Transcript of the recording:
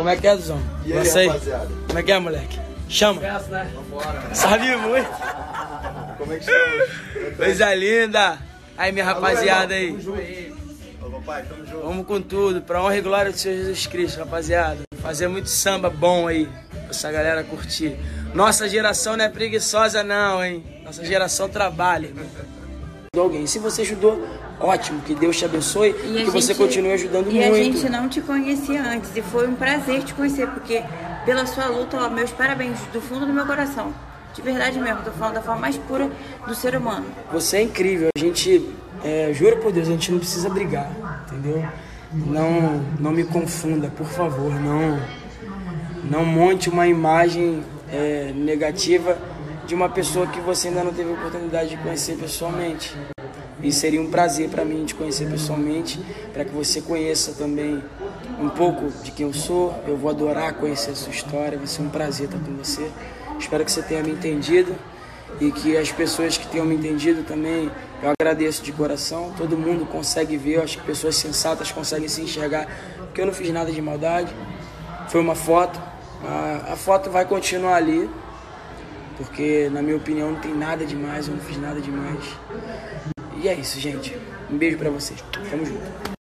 Como é que é, Duzão? E aí, Você rapaziada? Como é que é, moleque? Chama. Sabe muito? Como é que chama? Coisa linda. Aí, minha rapaziada aí. Ô, papai, tamo junto. Vamos com tudo, pra honra e glória do Senhor Jesus Cristo, rapaziada. Fazer muito samba bom aí, pra essa galera curtir. Nossa geração não é preguiçosa não, hein? Nossa geração trabalha. irmão. Ajudou Alguém. Se você ajudou, ótimo, que Deus te abençoe E que você gente- continue ajudando e muito. a gente não te conhecia antes e foi um prazer te conhecer, porque pela sua luta, ó, meus parabéns do fundo do meu coração. De verdade mesmo, tô falando da forma mais pura do ser humano. Você é incrível. A gente, é, juro por Deus, a gente não precisa brigar, entendeu? Não, não me confunda, por favor. Não, não monte uma imagem é, negativa de uma pessoa que você ainda não teve a oportunidade de conhecer pessoalmente. E seria um prazer para mim te conhecer pessoalmente, para que você conheça também um pouco de quem eu sou. Eu vou adorar conhecer a sua história, vai ser um prazer estar com você. Espero que você tenha me entendido e que as pessoas que tenham me entendido também, eu agradeço de coração. Todo mundo consegue ver, eu acho que pessoas sensatas conseguem se enxergar, porque eu não fiz nada de maldade. Foi uma foto, a, a foto vai continuar ali, porque na minha opinião não tem nada demais, eu não fiz nada demais. E é isso, gente. Um beijo pra vocês. Tamo junto.